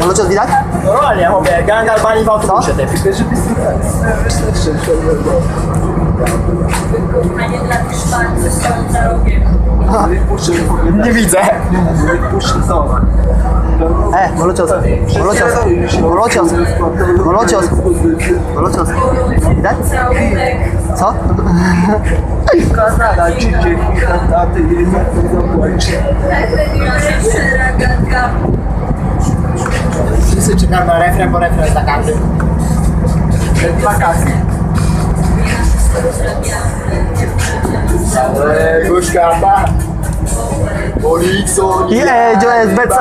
Molocios widać? Normalnie, chłopie, gang Albanii w autobusie, ty. A nie dla tych szpan, co stoją za rogiem. Nie widzę. E, molocios. Molocios. Molocios. Molocios. Molocios. Widać? Co? Szczera gadka. Wszyscy czekają na refren, bo refren jest na każdy. Wakacje. Guszka, pa. Policjo, I Edzio SBC.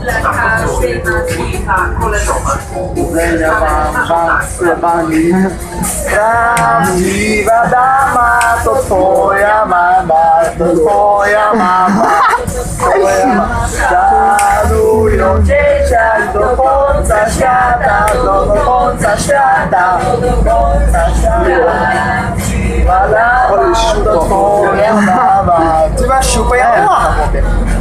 Dla każdej wam pani. Prawdziwa dama to twoja mama, to twoja mama. Twoja mama. Szanują dzieciak do końca świata, do, końca świata, do końca świata. Dama to twoja mama. Ty masz siupę, ja mam.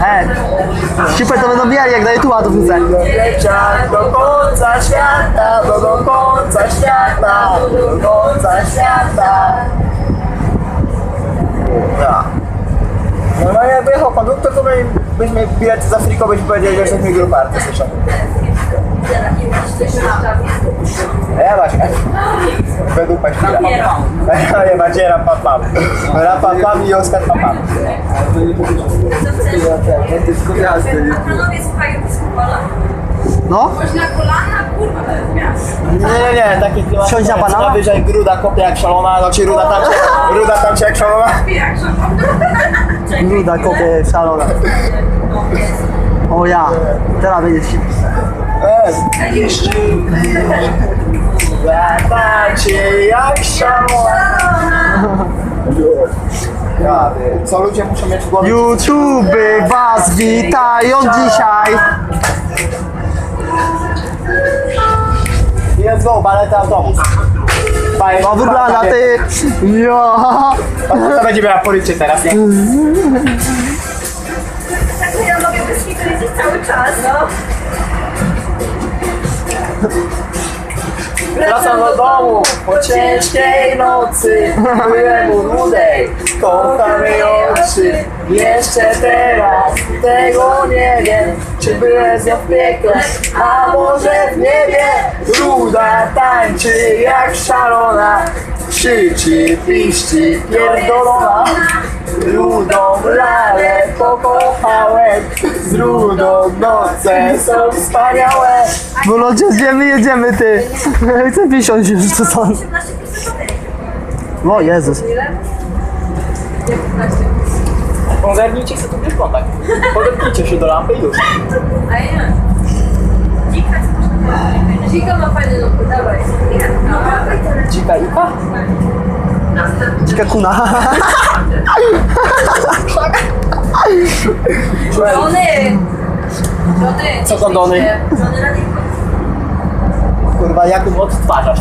E, Super to będą bijali jak na YouTube'a to wrzucę. Dzieciak do końca świata, do, do końca świata, do końca świata. Ja. No, no jakby jechał konduktor, to by, byśmy bilety z Afriką byśmy powiedzieli, że jesteśmy grupą artystyczną. A ja właśnie. Według Paździra. A ja bardziej rap pam pam. Rap pam i Oskar pam pam. Panowie słuchają dyskupola. No, Na kolana, kurwa, to jest miasto. Nie, nie, nie, taki klimat. Siąść na banana? wyżej gruda kopie jak szalona, znaczy ruda tam się, ruda tam się jak szalona. Jak gruda kopie szalona. O ja, teraz będzie się. Latacie jak szalona. Ja, Co ludzie muszą mieć w głowie? YouTube was witają dzisiaj. Let's go, balety autobus. Fajnie, No wygląda ty. Jo. To będzie miała policję teraz, nie? Tak to ja mogę bez jeździć cały czas, no. Wracam do domu po ciężkiej nocy Byłem u kocham jej oczy Jeszcze teraz tego nie wiem Czy byłem nią w piekle, a może w niebie Ruda tańczy jak szalona Krzyczy, piszczy, pierdolona Rudą lalę pokochałem Z rudą noce są wspaniałe Molocios, gdzie my jedziemy ty? Chcę wysiąść już to są. 18 baterii. O Jezus. Ile? 15. Ogarnijcie sobie tu wiesz kontakt. Podepnijcie się do lampy i już. A ja. Dzika? Dzika ma fajny numer, dawaj. Dzika Ipa? Dzika kuna. Żony! Żony! Co to Dony? Żony radyjko. Kurwa, Jakub odtwarzasz.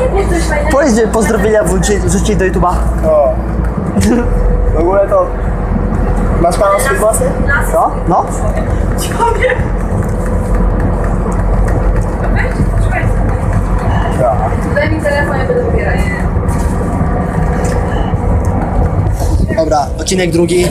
Nie wiem, coś fajnego. Powiedz, że pozdrowienia wrzuci- wrzucić do YouTube'a. O. W ogóle to... Masz kanał swój własny? Las. No. Ciekawie. Daj mi telefon, ja będę. Dobra, odcinek drugi.